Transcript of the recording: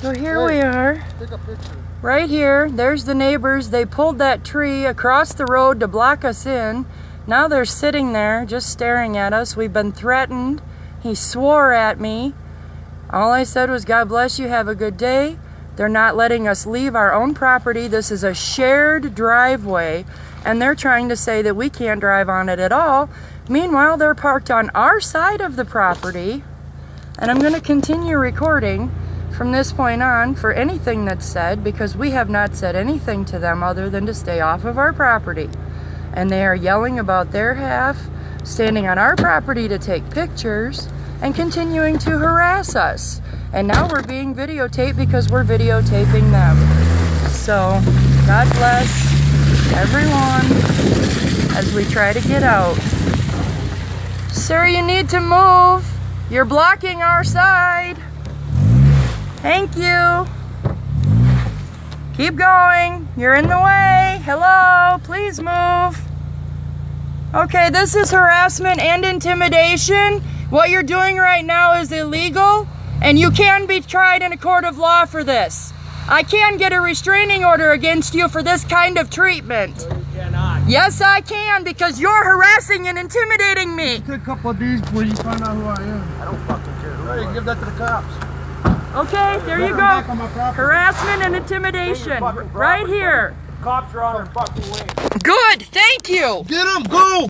So here we are. Take a picture. Right here, there's the neighbors. They pulled that tree across the road to block us in. Now they're sitting there just staring at us. We've been threatened. He swore at me. All I said was, God bless you, have a good day. They're not letting us leave our own property. This is a shared driveway, and they're trying to say that we can't drive on it at all. Meanwhile, they're parked on our side of the property, and I'm going to continue recording from this point on for anything that's said because we have not said anything to them other than to stay off of our property. And they are yelling about their half, standing on our property to take pictures, and continuing to harass us. And now we're being videotaped because we're videotaping them. So, God bless everyone as we try to get out. Sir, you need to move. You're blocking our side. Thank you. Keep going. You're in the way. Hello, please move. Okay, this is harassment and intimidation. What you're doing right now is illegal, and you can be tried in a court of law for this. I can get a restraining order against you for this kind of treatment. No, you cannot. Yes, I can, because you're harassing and intimidating me. Take a couple of these before you find out who I am. I don't fucking care. Who hey, give that to the cops. Okay, there you go. Back on my property. Harassment and intimidation. Right here. Cops are on their fucking way. Good, thank you. Get him, go!